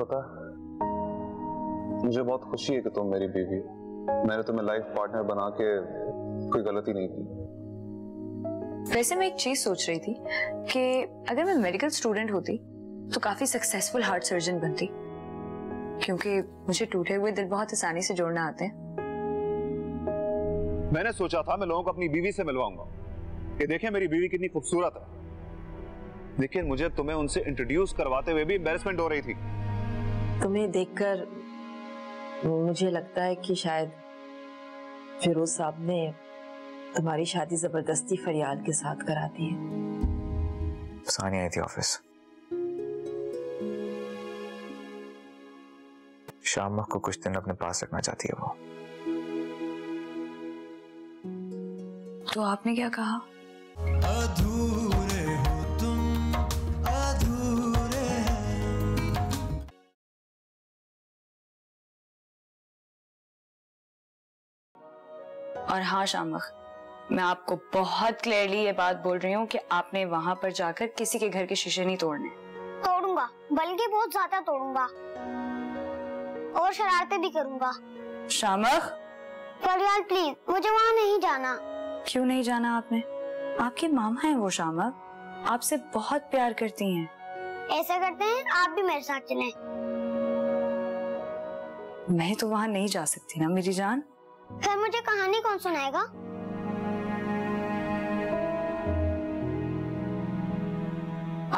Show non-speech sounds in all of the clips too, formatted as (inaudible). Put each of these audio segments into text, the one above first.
पता है? मुझे बहुत खुशी है कि तुम मेरी बीवी मैंने तुम्हें लाइफ पार्टनर बना के कोई गलती नहीं की। वैसे मैं एक चीज़ सोच रही थी कि अगर मैं मेडिकल स्टूडेंट होती तो काफ़ी सक्सेसफुल हार्ट सर्जन बनती। क्योंकि मुझे टूटे हुए दिल बहुत आसानी से जोड़ना आते हैं। मैंने सोचा था मैं लोगों को अपनी बीवी से मिलवाऊँगा। कि देखें मेरी बीवी कितनी खूबसूरत है। लेकिन मुझे तुम्हें उनसे इंट्रोड्यूस करवाते हुए भी एम्बेरसमेंट हो रही थी। तुम्हें देखकर मुझे लगता है कि शायद फिरोज साहब ने तुम्हारी शादी ज़बरदस्ती फरियाद के साथ करा दी है। सानी आई थी ऑफ़िस। शाम को कुछ दिन अपने पास रखना चाहती है वो। तो आपने क्या कहा? अधूरे और हाँ शामख मैं आपको बहुत क्लियरली ये बात बोल रही हूँ कि आपने वहाँ पर जाकर किसी के घर के शीशे नहीं तोड़ने। तोड़ूँगा बल्कि बहुत ज़्यादा तोड़ूँगा। और शरारतें भी करूँगा। शामख? प्लीज़ मुझे वहाँ नहीं जाना। क्यों नहीं जाना आपने? आपके मामा हैं वो शामक आपसे बहुत प्यार करती हैं। ऐसा करते हैं आप भी मेरे साथ चलें। मैं तो वहाँ नहीं जा सकती ना मेरी जान। फिर मुझे कहानी कौन सुनाएगा?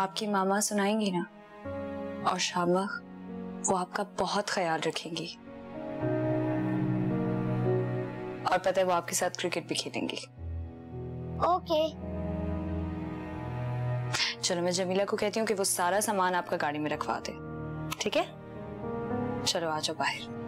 आपकी मामा सुनाएँगी ना? और शाम वो आपका बहुत ख्याल रखेंगी। और पता है वो आपके साथ क्रिकेट भी खेलेंगी। ओके। चलो मैं जमीला को कहती हूँ कि वो सारा सामान आपका गाड़ी में रखवा दे। ठीक है? चलो आ जाओ बाहर।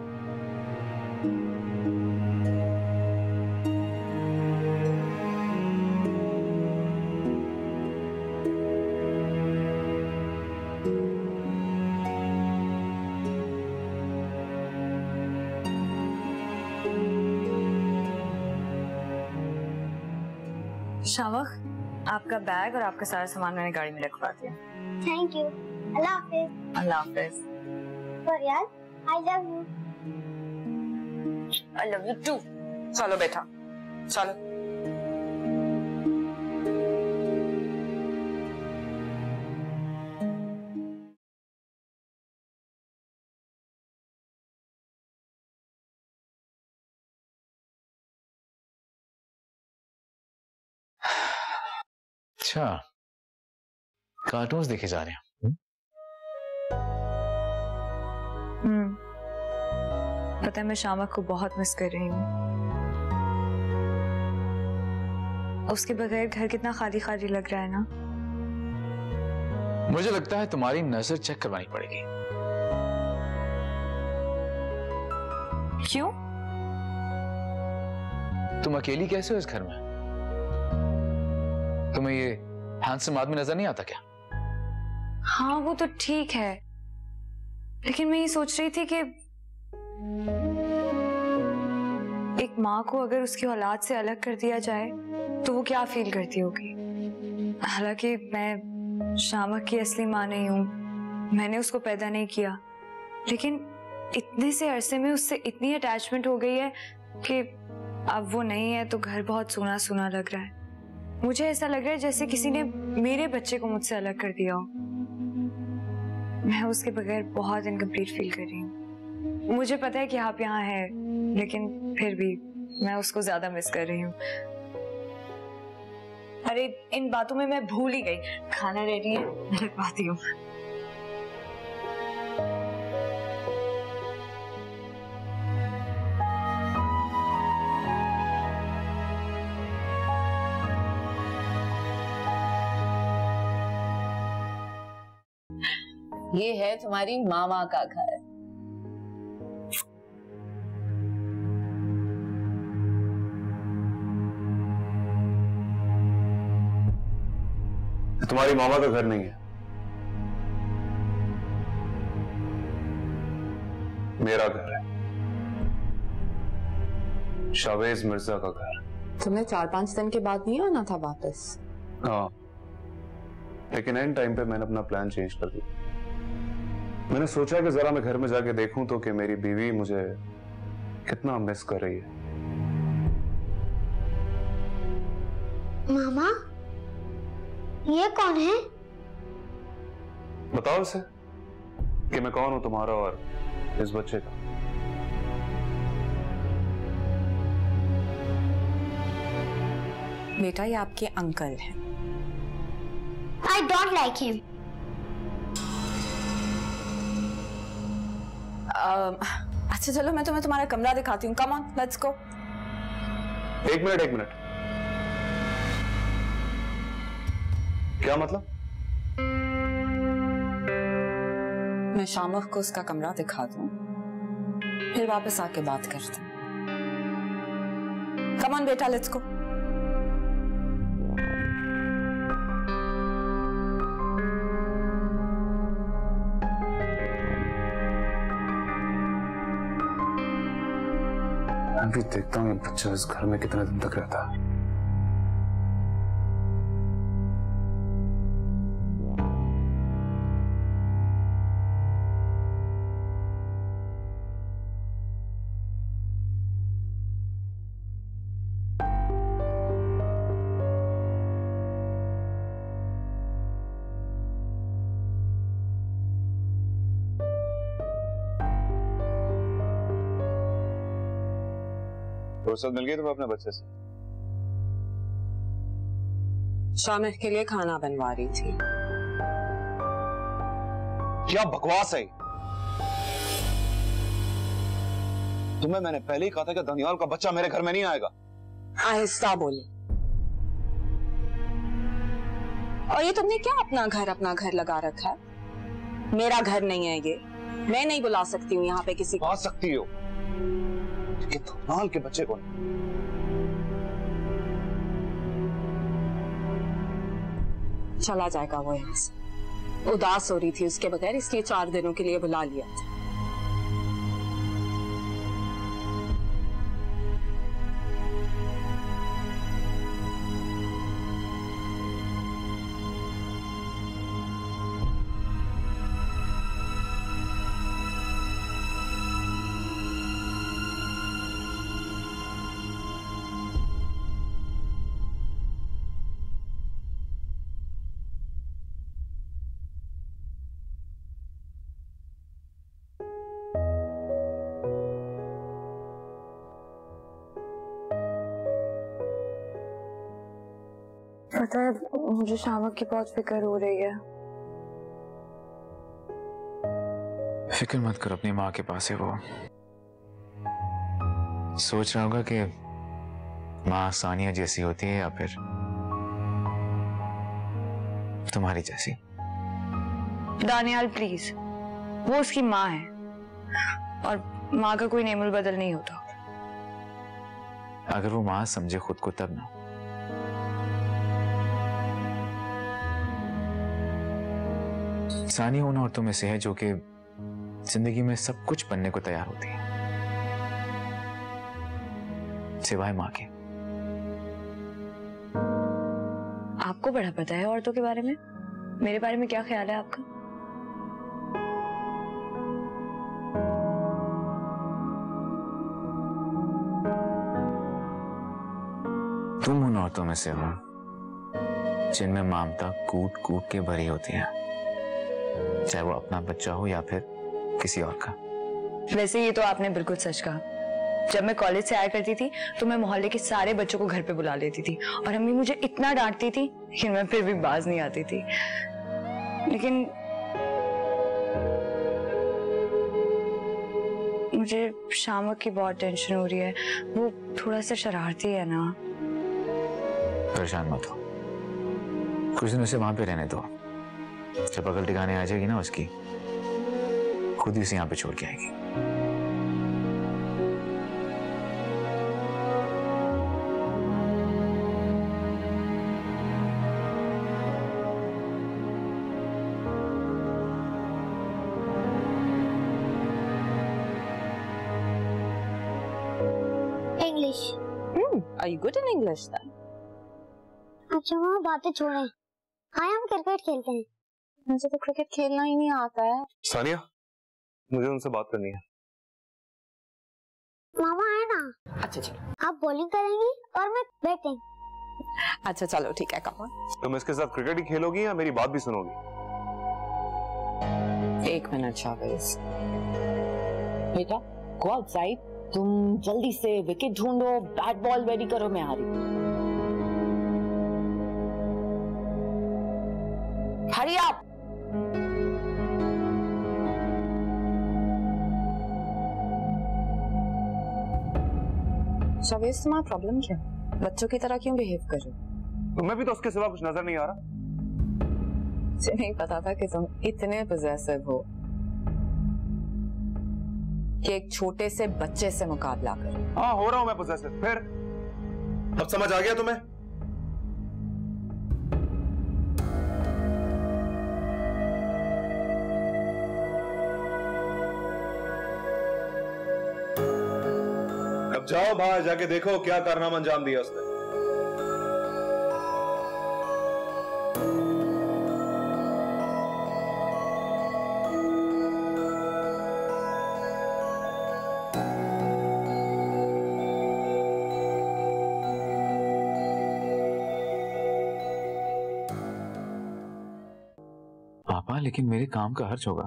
शावक आपका बैग और आपका सारा सामान मैंने गाड़ी में रखवा दिया। थैंक यू अल्लाह हाफिज। अल्लाह हाफिज। Fariyad I love you I love you too चलो बेटा चलो अच्छा। कार्टून्स देखे जा रहे हैं। हम्म। पता है मैं शामक को बहुत मिस कर रही हूँ। उसके बगैर घर कितना खाली खाली लग रहा है ना? मुझे लगता है तुम्हारी नज़र चेक करवानी पड़ेगी। क्यों? तुम अकेली कैसे हो इस घर में? तुम्हें ये हैंडसम आदमी नज़र नहीं आता क्या? हाँ वो तो ठीक है। लेकिन मैं ये सोच रही थी कि एक माँ को अगर उसकी औलाद से अलग कर दिया जाए तो वो क्या फील करती होगी? हालाँकि मैं शामक की असली माँ नहीं हूँ। मैंने उसको पैदा नहीं किया। लेकिन इतने से अरसे में उससे इतनी अटैचमेंट हो गई है कि अब वो नहीं है तो घर बहुत सूना सूना लग रहा है। मुझे ऐसा लग रहा है जैसे किसी ने मेरे बच्चे को मुझसे अलग कर दिया हो। मैं उसके बगैर बहुत इनकम्प्लीट फील कर रही हूँ। मुझे पता है कि आप यहाँ हैं, लेकिन फिर भी मैं उसको ज़्यादा मिस कर रही हूँ। अरे, इन बातों में मैं भूल ही गई। खाना रेडी है रखवाती हूँ। ये है तुम्हारी मामा का घर। तुम्हारी मामा का घर नहीं है। मेरा घर है। शावेज मिर्ज़ा का घर। तुमने चार पाँच दिन के बाद नहीं आना था वापस? हाँ। लेकिन एंड टाइम पे मैंने अपना प्लान चेंज कर दिया। मैंने सोचा कि जरा मैं घर में जाके देखूँ तो कि मेरी बीवी मुझे कितना मिस कर रही है। मामा ये कौन है? बताओ उसे कि मैं कौन हूँ तुम्हारा और इस बच्चे का। बेटा ये आपके अंकल हैं। आई डोंट लाइक हिम अच्छा चलो मैं तुम्हें तुम्हारा कमरा दिखाती हूँ। कम ऑन लेट्स गो एक मिनट एक मिनट। क्या मतलब? मैं शामक को उसका कमरा दिखा दूँ। फिर वापस आके बात करते हैं। कम ऑन बेटा लेट्स गो भी देखता हूँ ये बच्चा इस घर में कितना दिन तक रहता है। फुर्सत मिल गई तुम्हें अपने बच्चे से। शामिर के लिए खाना बनवा रही थी। क्या बकवास है? तुम्हें मैंने पहले ही कहा था कि धनियाल का बच्चा मेरे घर में नहीं आएगा। आहिस्ता बोले। और ये तुमने क्या अपना घर अपना घर लगा रखा है? मेरा घर नहीं है ये। मैं नहीं बुला सकती हूँ यहाँ पे किसी को। आ सकती हो? ये धमाल के बच्चे को नहीं। चला जाएगा वो यहाँ से उदास हो रही थी उसके बगैर, इसलिए चार दिनों के लिए बुला लिया था पता है मुझे शामक की बहुत फ़िक्र हो रही है। फ़िक्र मत करो अपनी माँ के पास है वो। सोच रहा होगा कि माँ सानिया जैसी होती है या फिर तुम्हारी जैसी। दानियाल प्लीज़ वो उसकी माँ है और माँ का कोई नेमुल बदल नहीं होता। अगर वो माँ समझे खुद को तब ना। सानिया उन औरतों में से है जो कि ज़िंदगी में सब कुछ बनने को तैयार होती है। सिवाय माँ के। आपको बड़ा पता है औरतों के बारे में? मेरे बारे में क्या ख्याल है आपका? तुम उन औरतों में से हो जिनमें ममता कूट कूट के भरी होती है। चाहे वो अपना बच्चा हो या फिर किसी और का। वैसे ये तो आपने बिल्कुल सच कहा। जब मैं कॉलेज से आया करती थी तो मैं मोहल्ले के सारे बच्चों को घर पे बुला लेती थी। और अम्मी मुझे इतना डांटती थी लेकिन मैं फिर भी बाज नहीं आती थी। लेकिन मुझे शामक की बहुत टेंशन हो रही है। वो थोड़ा सा शरारती है ना। परेशान मत हो। कुछ दिन उसे वहाँ पे रहने दो। जब अकल टिकाने आ जाएगी ना उसकी खुद ही उसे यहाँ पे छोड़ के आएगी। English Are you good in English then? अच्छा मामा बातें छोड़ें। आए हम क्रिकेट खेलते हैं। मुझे तो क्रिकेट खेलना ही नहीं आता है। सानिया मुझे उनसे बात करनी है। मामा है ना? अच्छा चलो। आप बॉलिंग करेंगी और मैं बैटिंग अच्छा चलो ठीक है कमल तुम इसके साथ क्रिकेट ही खेलोगी या मेरी बात भी सुनोगी? एक मिनट शावेज बेटा गो आउटसाइड तुम जल्दी से विकेट ढूंढो बैट बॉल रेडी करो मैं आ रही हूँ। शावेज तुम्हारा प्रॉब्लम क्या? है? बच्चों की तरह क्यों बिहेव कर? रहे हो तुम्हें भी तो उसके सिवा कुछ नज़र नहीं आ रहा। मुझे नहीं पता था कि तुम इतने पोजेसिव हो। कि एक छोटे से बच्चे से मुकाबला करो। हाँ हो रहा हूँ मैं पोजेसिव फिर? अब समझ आ गया तुम्हें? अब जाओ बाहर जाके देखो क्या कारनामा अंजाम दिया उसने। पापा लेकिन मेरे काम का खर्च होगा।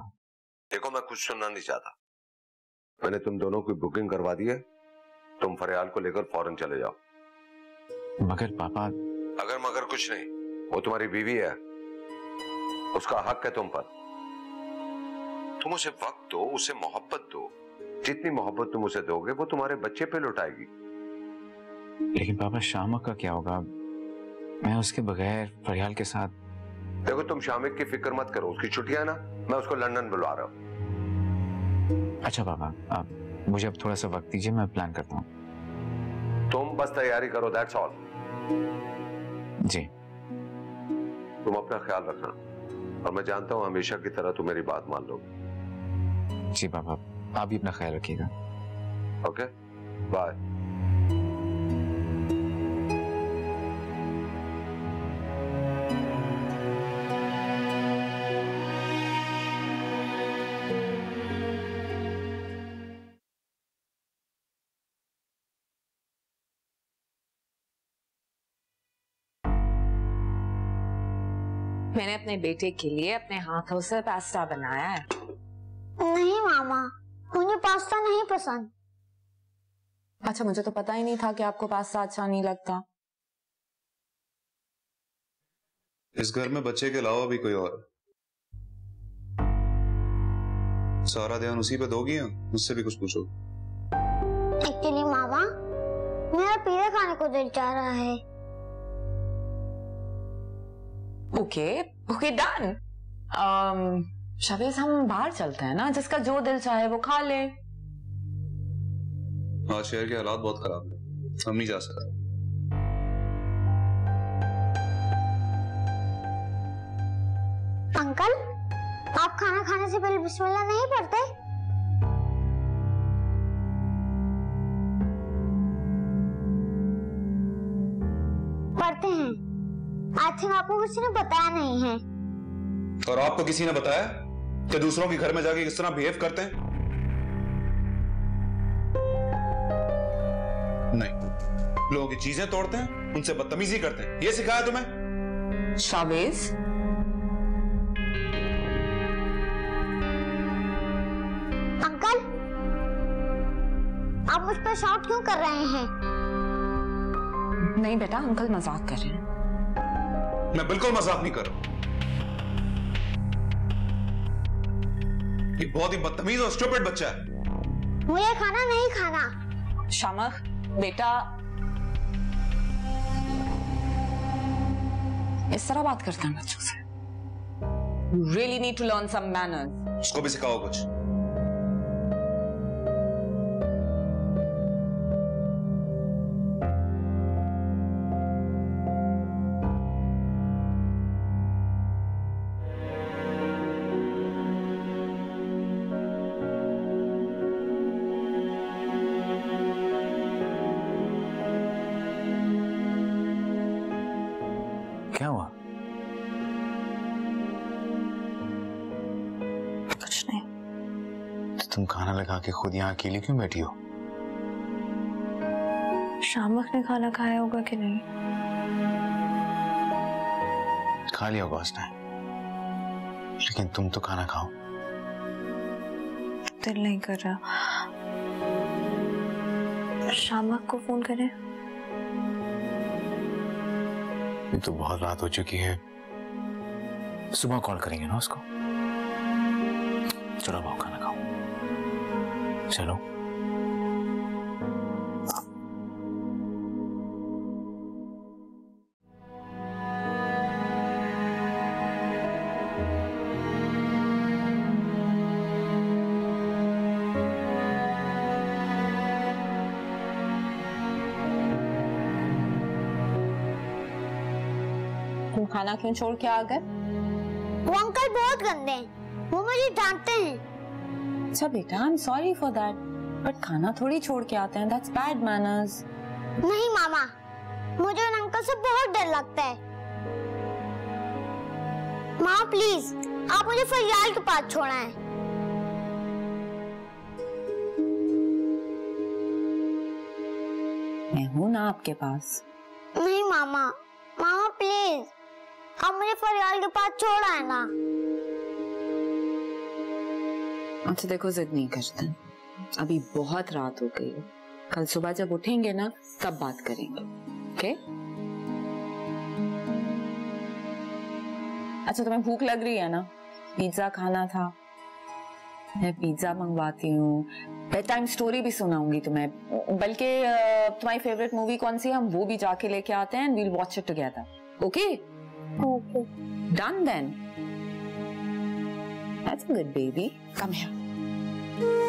देखो मैं कुछ सुनना नहीं चाहता। मैंने तुम दोनों की बुकिंग करवा दी है। फरियाल को लेकर फ़ौरन चले जाओ। मगर पापा अगर मगर कुछ नहीं वो तुम्हारी बीवी है। उसका हक है तुम पर। तुम उसे वक्त दो उसे मोहब्बत दो। जितनी मोहब्बत तुम उसे दोगे वो तुम्हारे बच्चे पे लुटाएगी। लेकिन पापा शामक का क्या होगा? मैं उसके बगैर फरियाल के साथ देखो तुम शामिक की फ़िक्र मत करो। उसकी छुट्टियाँ ना मैं उसको लंदन बुलवा रहा हूँ। अच्छा पापा आप मुझे अब थोड़ा सा वक्त दीजिए मैं प्लान करता हूँ। तुम बस तैयारी करो दैट्स ऑल जी। तुम अपना ख्याल रखना। और मैं जानता हूँ हमेशा की तरह तुम मेरी बात मान लो जी बाबा आप भी अपना ख्याल रखिएगा। ओके बाय अपने बेटे के लिए अपने हाथों से पास्ता बनाया है। नहीं मामा। मुझे पास्ता नहीं पसंद। अच्छा मुझे तो पता ही नहीं था कि आपको पास्ता अच्छा नहीं लगता। इस घर में बच्चे के अलावा भी कोई और? सारा ध्यान उसी पे दोगी या मुझसे भी कुछ पूछो? एक्चुअली मामा मेरा पिज़्ज़ा खाने को दिल चाह रहा है। ओके ओके डन शावेज हम बाहर चलते हैं ना जिसका जो दिल चाहे वो खा ले आज शहर के हालात बहुत खराब है। हम नहीं जा सकते। अंकल आप खाना खाने से पहले बिस्मिल्लाह नहीं पढ़ते? थिंक आपको किसी ने बताया नहीं है। और आपको किसी ने बताया कि दूसरों के घर में जाके किस तरह बिहेव करते हैं? नहीं। लोगों की चीज़ें तोड़ते हैं उनसे बदतमीजी करते हैं। ये सिखाया तुम्हें? शावेज? अंकल आप मुझ पर शाउट क्यों कर रहे हैं? नहीं बेटा अंकल मज़ाक कर रहे हैं। मैं बिल्कुल मज़ाक नहीं कर रहा ये बहुत ही बदतमीज और स्टूपिड बच्चा है। मुझे खाना नहीं खाना। शामक बेटा। इस तरह बात करते हैं बच्चों से। Really need to learn some manners उसको भी सिखाओ कुछ। खाना लगा के खुद यहाँ अकेली क्यों बैठी हो? शामक ने खाना खाया होगा कि नहीं? खा लिया होगा उसने। लेकिन तुम तो खाना खाओ। दिल नहीं कर रहा। शामक को फ़ोन करें। ये तो बहुत रात हो चुकी है। सुबह कॉल करेंगे ना उसको? चलो भाव खाना। चलो। तुम खाना क्यों छोड़ के आ गए? वो अंकल बहुत गंदे हैं। वो मुझे डांटते हैं। अच्छा बेटा I am sorry for that but खाना थोड़ी छोड़ के आते हैं दैट्स बैड मैनर्स नहीं मामा मुझे उन अंकल से बहुत डर लगता है। माँ प्लीज़ आप मुझे फरियाल के पास छोड़ा है। मैं हूँ ना आपके पास। नहीं मामा मामा प्लीज़ आप मुझे फरियाल के पास छोड़ा है ना। अच्छा देखो जिद नहीं करते। अभी बहुत रात हो गई है। कल सुबह जब उठेंगे ना तब बात करेंगे। ओके? अच्छा तुम्हें भूख लग रही है ना? पिज्जा खाना था। मैं पिज्जा मंगवाती हूँ। बेड टाइम स्टोरी भी सुनाऊँगी तुम्हें। बल्कि तुम्हारी फेवरेट मूवी कौन सी है? हम वो भी जाके लेके आते हैं and we'll watch it together okay? Okay done then that's a good baby come here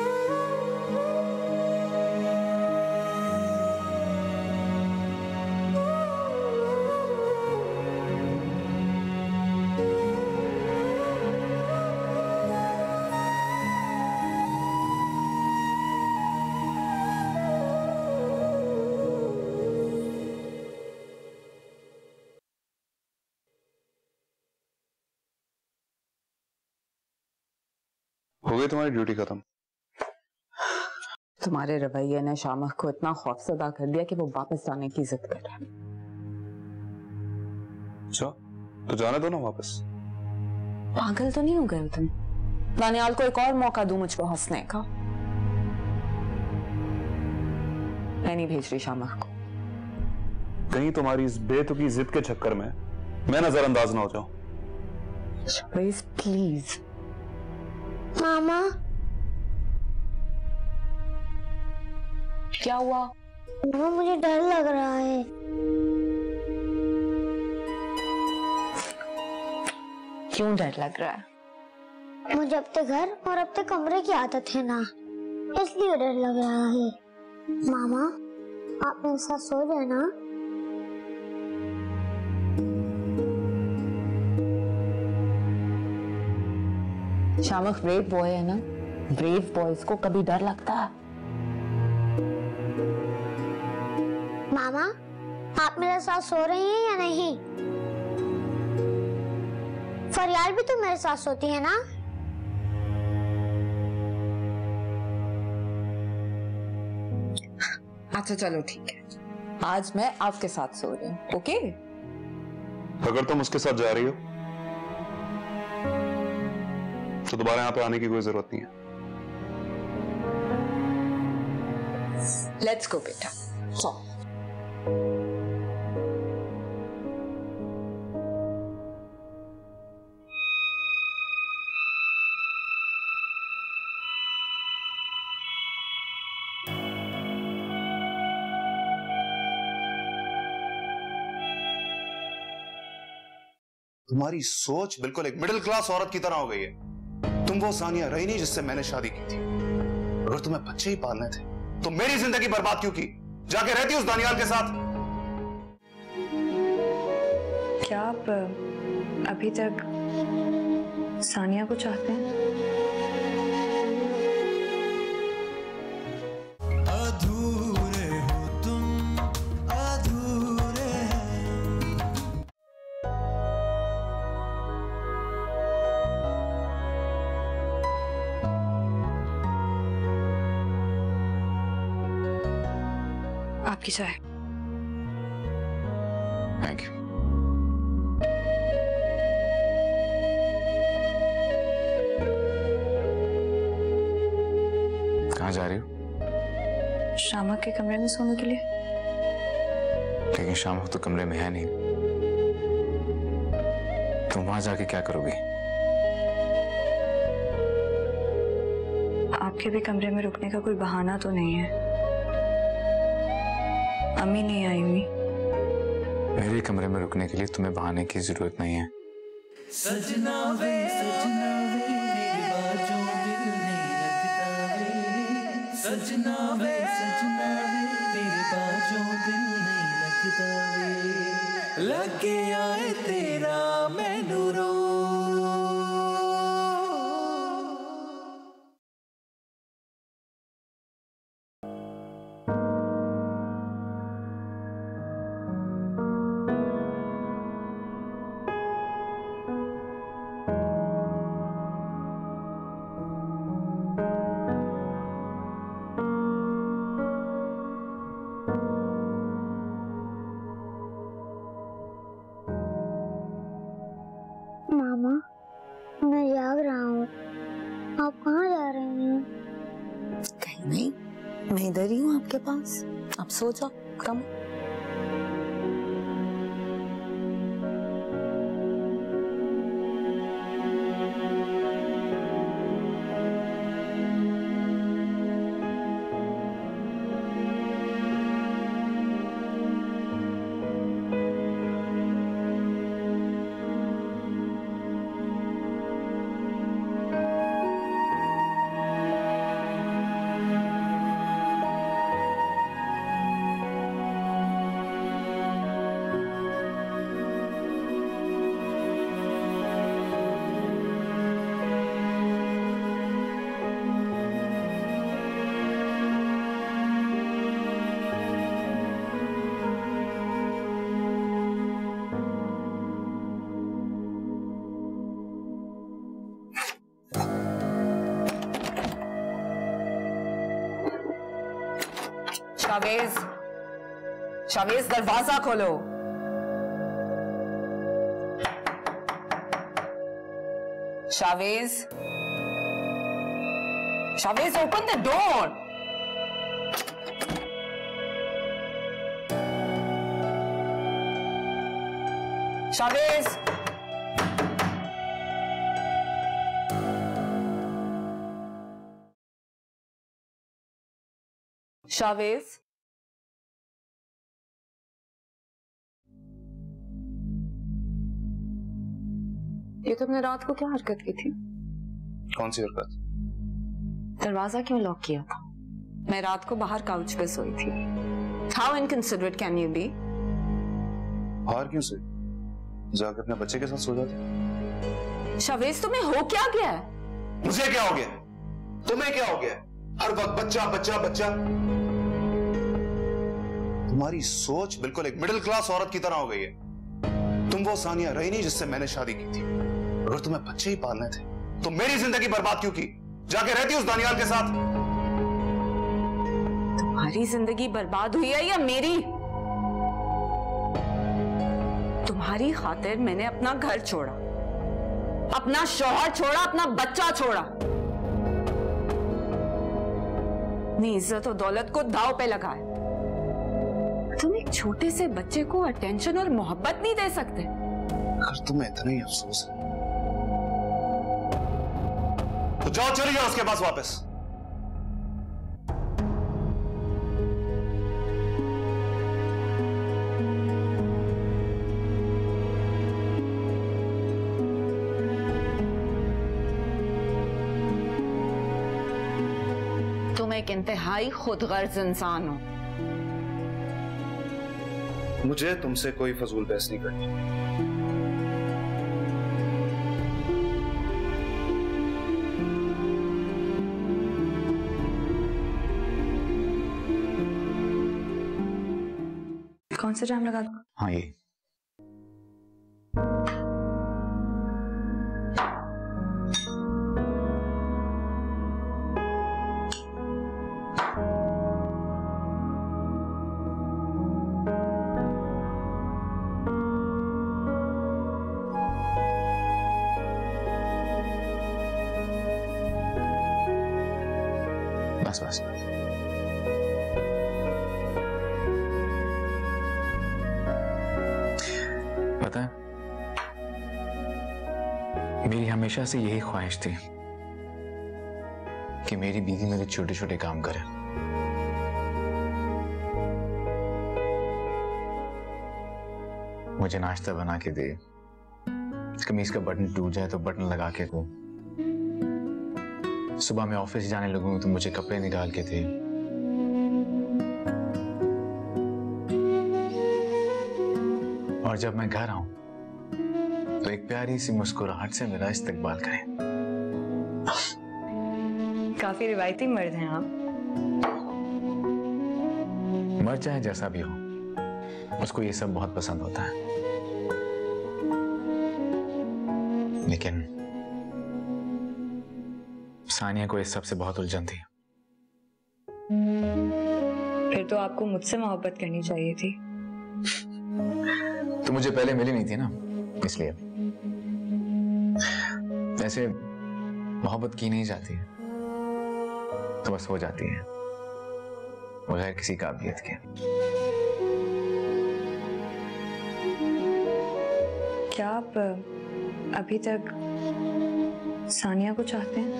तुम्हारी ड्यूटी खत्म। तुम्हारे रवैये ने शामक को इतना खौफजदा कर दिया कि वो वापस आने की जिद कर रहा है। अच्छा तो जाने दो ना वापस। पागल तो नहीं हो गए तुम? दानियाल को एक और मौका दू मुझ पर हंसने का। मैं नहीं भेज रही शामक को। कहीं तुम्हारी इस बेतुकी जिद के चक्कर में मैं नजरअंदाज ना हो जाऊँ। प्लीज़ प्लीज़ मामा? क्या हुआ? मामा मुझे डर लग रहा है। क्यों डर लग रहा है? मुझे अपने घर और अब तक कमरे की आदत है ना इसलिए डर लग रहा है। मामा आप मेरे साथ सो जाए ना शामक ब्रेव बॉय है ना? ब्रेव बॉयज़ को कभी डर लगता है? मामा आप मेरे साथ सो रही हैं या नहीं? फरियाल भी तो मेरे साथ सोती है ना? अच्छा चलो ठीक है। आज मैं आपके साथ सो रही हूँ ओके अगर तुम उसके साथ जा रही हो। तो दोबारा यहाँ पे आने की कोई ज़रूरत नहीं है। लेट्स गो बेटा। सो तुम्हारी सोच बिल्कुल एक मिडिल क्लास औरत की तरह हो गई है। तुम वो सानिया रही नहीं जिससे मैंने शादी की थी। अगर तुम्हें बच्चे ही पालने थे तो मेरी ज़िंदगी बर्बाद क्यों की? जाके रहती उस दानियाल के साथ। क्या आप, अभी तक सानिया को चाहते हैं? आपकी चाय थैंक यू कहाँ जा रही हो? श्यामा के कमरे में सोने के लिए। लेकिन को तो कमरे में है नहीं। तुम वहाँ जाके क्या करोगी? आपके भी कमरे में रुकने का कोई बहाना तो नहीं है। अम्मी नहीं आई हुई। मेरे कमरे में रुकने के लिए तुम्हें बहाने की ज़रूरत नहीं है। सजना वे सजना वे तेरे बाजों दिल नहीं लगता वे। सजना वे सजना वे तेरे बाजों दिल नहीं लगता वे। लगे आए तेरा मैनू रो सो जाओ कम शावेज शावेज दरवाज़ा खोलो। Shavez Shavez open the door Shavez Shavez ये तुमने रात को क्या हरकत की थी? कौन सी हरकत? दरवाज़ा क्यों लॉक किया था? मैं रात को बाहर काउच पे सोई थी। How inconsiderate can you be बाहर क्यों से जाकर अपने बच्चे के साथ सो जाते। शवेज तुम्हें हो क्या गया है? मुझे क्या हो गया? तुम्हें क्या हो गया? हर वक्त बच्चा बच्चा बच्चा। तुम्हारी सोच बिल्कुल एक मिडिल क्लास औरत की तरह हो गई है। तुम वो सानिया रही नहीं जिससे मैंने शादी की थी। अगर तुम्हें बच्चे ही पालने थे। तो मेरी ज़िंदगी बर्बाद क्यों की? जाके रहती उस दानियाल के साथ। तुम्हारी ज़िंदगी बर्बाद हुई है या मेरी? तुम्हारी खातिर मैंने अपना घर छोड़ा अपना शौहर छोड़ा अपना बच्चा छोड़ा। अपनी इज़्ज़त और दौलत को दाव पे लगाए तुम एक छोटे से बच्चे को अटेंशन और मोहब्बत नहीं दे सकते। अगर तुम्हें इतना ही अफसोस है तो जाओ चली जाओ उसके पास वापस। तुम एक इंतहाई खुदगर्ज इंसान हो। मुझे तुमसे कोई फजूल बहस नहीं करनी। कौन सा जाम लगा? हाँ ये हमेशा से यही ख्वाहिश थी कि मेरी बीवी मेरे छोटे छोटे काम करे। मुझे नाश्ता बना के दे। कमीज का बटन टूट जाए तो बटन लगा के दे। सुबह मैं ऑफ़िस जाने लगूं तो मुझे कपड़े निकाल के दे। और जब मैं घर आऊँ एक प्यारी सी मुस्कुराहट से मेरा इस्तकबाल करें। काफ़ी रिवायती मर्द हैं आप। मर चाहे जैसा भी हो उसको ये सब बहुत पसंद होता है। लेकिन सानिया को इस सबसे बहुत उलझन थी। फिर तो आपको मुझसे मोहब्बत करनी चाहिए थी। तो मुझे पहले मिली नहीं थी ना इसलिए। ऐसे मोहब्बत की नहीं जाती है तो बस हो जाती है बगैर किसी काबिलियत के। क्या आप अभी तक सानिया को चाहते हैं?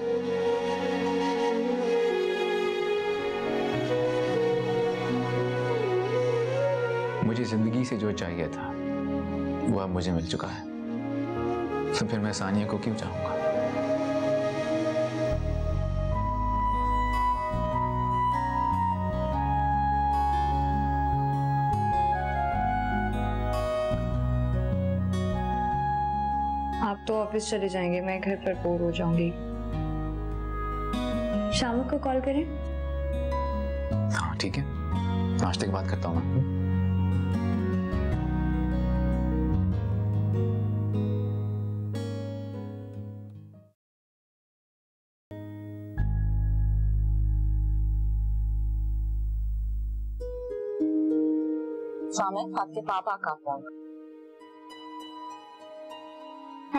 मुझे ज़िंदगी से जो चाहिए था वो अब मुझे मिल चुका है। तो फिर मैं सानिया को क्यों चाहूँगा? तो ऑफ़िस चले जाएँगे मैं घर पर बोर हो जाऊँगी। शाम को कॉल करें। हाँ ठीक है। नाश्ते की बात करता हूँ मैं। आपके पापा का फ़ोन।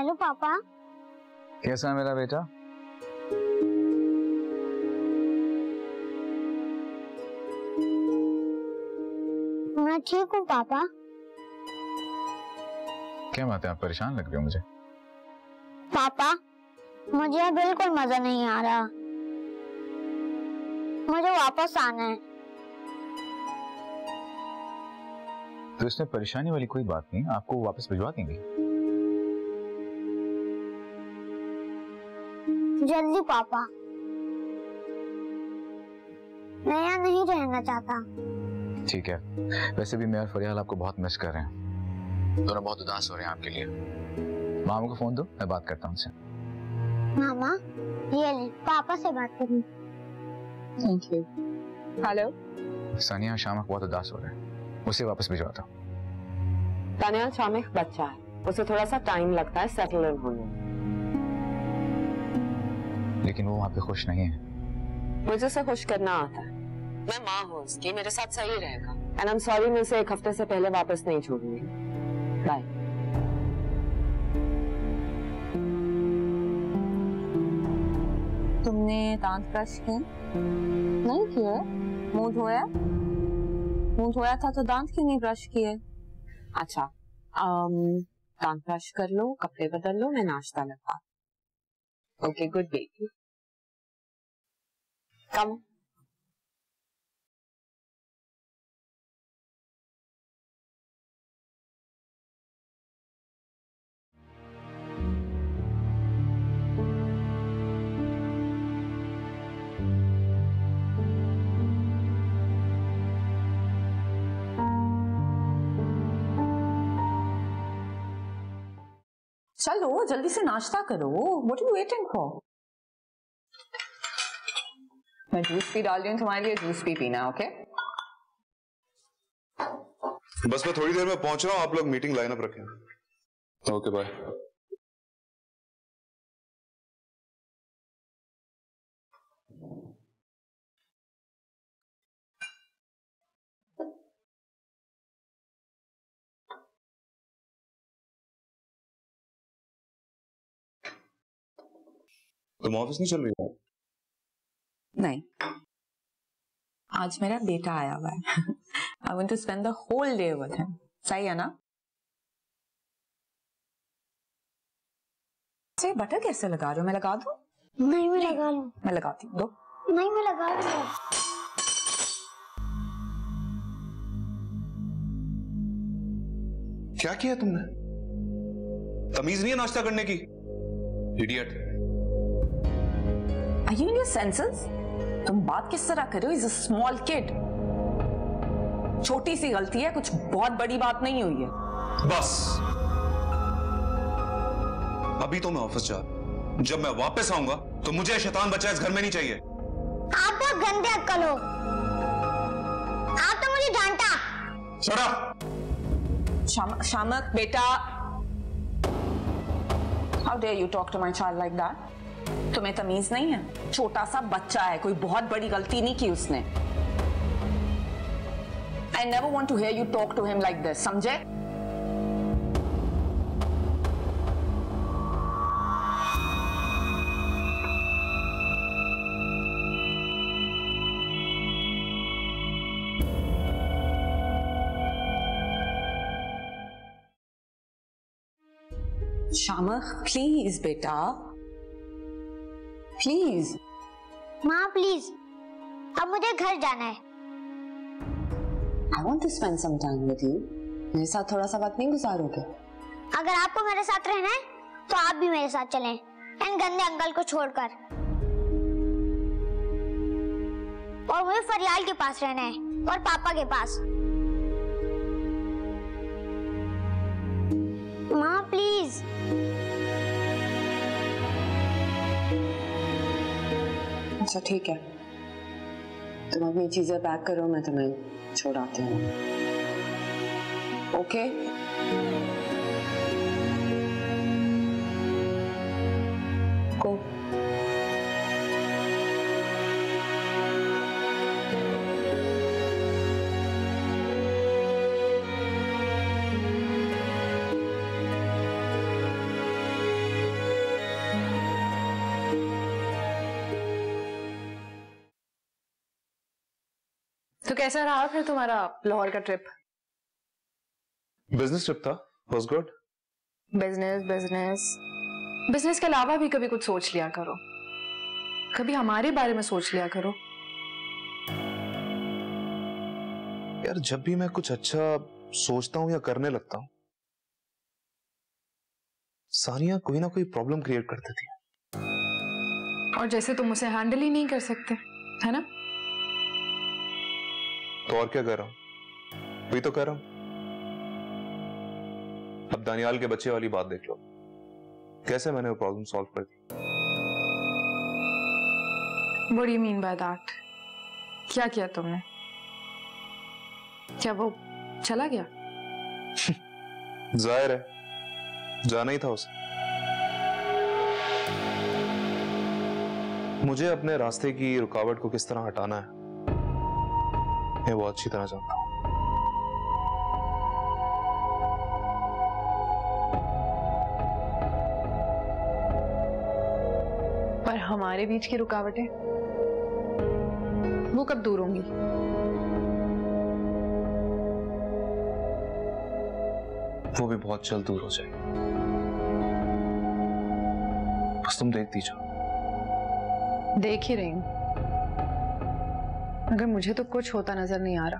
हेलो पापा। कैसा है मेरा बेटा? मैं ठीक हूँ पापा। क्या बात है आप परेशान लग रहे हो मुझे? पापा मुझे बिल्कुल मज़ा नहीं आ रहा। मुझे वापस आना है। तो इसमें परेशानी वाली कोई बात नहीं आपको वापस भिजवा देंगे। जल्दी पापा। मैं यहाँ नहीं रहना चाहता। ठीक है। वैसे भी मैं और फरियाल आपको बहुत मिस कर रहे हैं। दोनों बहुत उदास हो रहे हैं आपके लिए। मामा को फ़ोन दो मैं बात करता हूँ उनसे। मामा ये ले पापा से बात करनी। थैंक यू हेलो सानिया और शामा बहुत उदास हो रहे हैं। उसे वापस भिजवाता हूँ। तानिया शामिक बच्चा है। उसे थोड़ा सा टाइम लगता है सेटल होने में। लेकिन वो वहाँ पे खुश नहीं है। मुझे उसे खुश करना आता है। मैं माँ हूँ उसकी मेरे साथ सही रहेगा। एंड आई एम सॉरी मैं उसे एक हफ़्ते से पहले वापस नहीं छोड़ूँगी। बाय तुमने दांत ब्रश की नहीं किए। मुँह धोया? मुँह धोया था तो दांत क्यों नहीं ब्रश किए? अच्छा दांत ब्रश कर लो कपड़े बदल लो मैं नाश्ता लगा ओके गुड बेबी कम चलो जल्दी से नाश्ता करो। व्हाट यू वेटिंग फॉर मैं जूस भी डाल रही हूँ तुम्हारे लिए जूस भी पीना ओके बस मैं थोड़ी देर में पहुँच रहा हूँ आप लोग मीटिंग लाइनअप रखें। ओके बाय तुम ऑफ़िस नहीं चल रही हो? नहीं। आज मेरा बेटा आया हुआ है। I want to spend the whole day with him सही है ना? से बटर कैसे लगा रहे हो? मैं लगा दूँ? नहीं मैं लगा लूँ। मैं लगाती हूँ। दो। नहीं मैं लगा लूँगा। क्या किया तुमने तमीज नहीं है नाश्ता करने की idiot Are you in your senses? तुम बात किस तरह कर रहे हो? इज़ अ स्मॉल किड छोटी सी गलती है कुछ बहुत बड़ी बात नहीं हुई है। बस। अभी तो मैं ऑफ़िस जा रहा हूँ। जब मैं वापस आऊँगा तो मुझे शैतान बच्चा इस घर में नहीं चाहिए। आप बहुत गंदे अक्कल हो। आप तो मुझे डांटा शाम, शामक बेटा। How dare you talk to my child like that तुम्हें तमीज नहीं है? छोटा सा बच्चा है, कोई बहुत बड़ी गलती नहीं की उसने। I never want to hear you talk to him like this समझे? शामक प्लीज़ बेटा। प्लीज़। माँ प्लीज़। अब मुझे घर जाना है। I want to spend some time with you मेरे साथ थोड़ा सा वक्त नहीं गुजारोगे? अगर आपको मेरे साथ रहना है तो आप भी मेरे साथ चलें। इन गंदे अंकल को छोड़कर। और मुझे फरियाल के पास रहना है और पापा के पास। माँ प्लीज़। अच्छा ठीक है। तुम अपनी चीज़ें पैक करो मैं तुम्हें छोड़ आती हूँ ओके कैसा रहा फिर तुम्हारा लाहौर का ट्रिप बिज़नेस ट्रिप था was good business business business के अलावा भी कभी कुछ सोच लिया करो। कभी हमारे बारे में सोच लिया करो। यार जब भी मैं कुछ अच्छा सोचता हूँ या करने लगता हूँ सानिया कोई ना कोई प्रॉब्लम क्रिएट कर देती है और जैसे तुम उसे हैंडल ही नहीं कर सकते है ना? तो और क्या कर रहा हूँ? वही तो कर रहा हूँ। अब दानियाल के बच्चे वाली बात देख लो। कैसे मैंने वो प्रॉब्लम सॉल्व कर दी? What do you mean by that? क्या किया तुमने? क्या वो चला गया? (laughs) ज़ाहिर है। जाना ही था उसे। मुझे अपने रास्ते की रुकावट को किस तरह हटाना है? मैं बहुत अच्छी तरह जानता हूँ पर हमारे बीच की रुकावटें वो कब दूर होंगी? वो भी बहुत जल्द दूर हो जाएगी। बस तुम देखती जाओ देख ही रही हूँ। मगर मुझे तो कुछ होता नज़र नहीं आ रहा।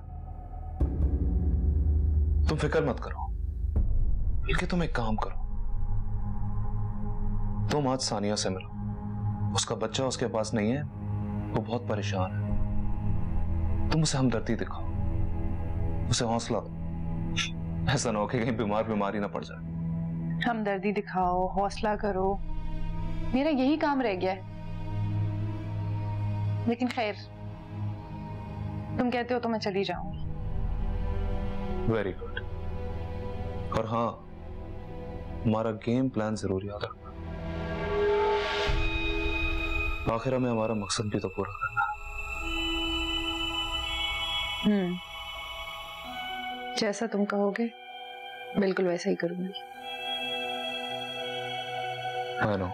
तुम फ़िक्र मत करो। बल्कि तुम एक काम करो। तुम आज सानिया से मिलो। उसका बच्चा उसके पास नहीं है वो बहुत परेशान है। तुम उसे हमदर्दी दिखाओ। उसे हौसला दो। ऐसा ना हो कि कहीं बीमार बीमारी ना पड़ जाए। हमदर्दी दिखाओ हौसला करो। मेरा यही काम रह गया है। लेकिन खैर तुम कहते हो तो मैं चली जाऊँगी। वेरी गुड और हाँ हमारा गेम प्लान ज़रूर याद रखना। आखिर हमें हमारा मकसद भी तो पूरा करना हम्म। जैसा तुम कहोगे बिल्कुल वैसा ही करूँगी। I know.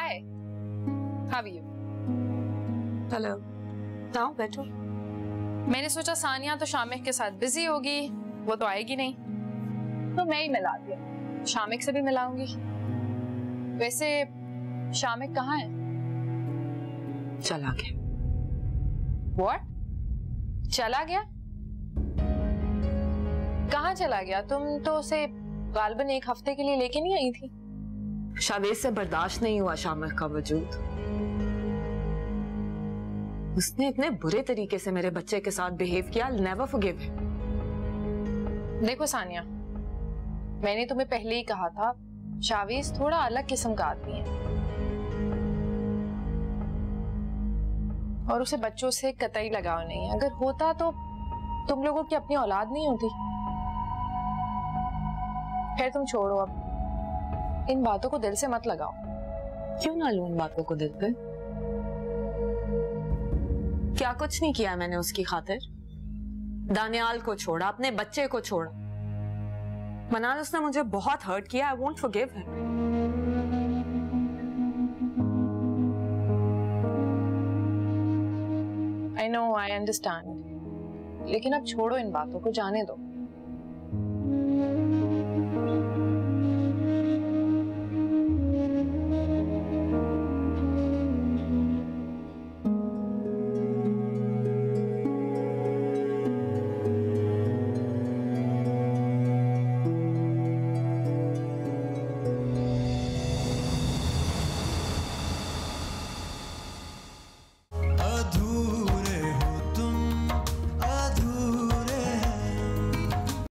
Hi how you hello आओ बैठो। मैंने सोचा सानिया तो शामिक के साथ बिज़ी होगी वो तो आएगी नहीं। तो मैं ही मिला दिया शामिक से भी मिलाऊँगी। वैसे शामिक कहाँ है? चला गया व्हाट चला गया? कहाँ चला गया? तुम तो उसे गालबन एक हफ़्ते के लिए लेके नहीं आई थी? शावेज से बर्दाश्त नहीं हुआ शामिक का वजूद। उसने इतने बुरे तरीके से मेरे बच्चे के साथ बिहेव किया नेवर फॉरगिव देखो सानिया, मैंने तुम्हें पहले ही कहा था शावेज थोड़ा अलग किस्म का आदमी है। और उसे बच्चों से कतई लगाव नहीं है। अगर होता तो तुम लोगों की अपनी औलाद नहीं होती। खैर तुम छोड़ो अब। इन बातों को दिल से मत लगाओ। क्यों ना लू इन बातों को दिल पे? क्या कुछ नहीं किया मैंने उसकी खातिर? दानियाल को छोड़ा अपने बच्चे को छोड़ा। मनाल उसने मुझे बहुत हर्ट किया I won't forgive him I know I understand लेकिन अब छोड़ो इन बातों को जाने दो।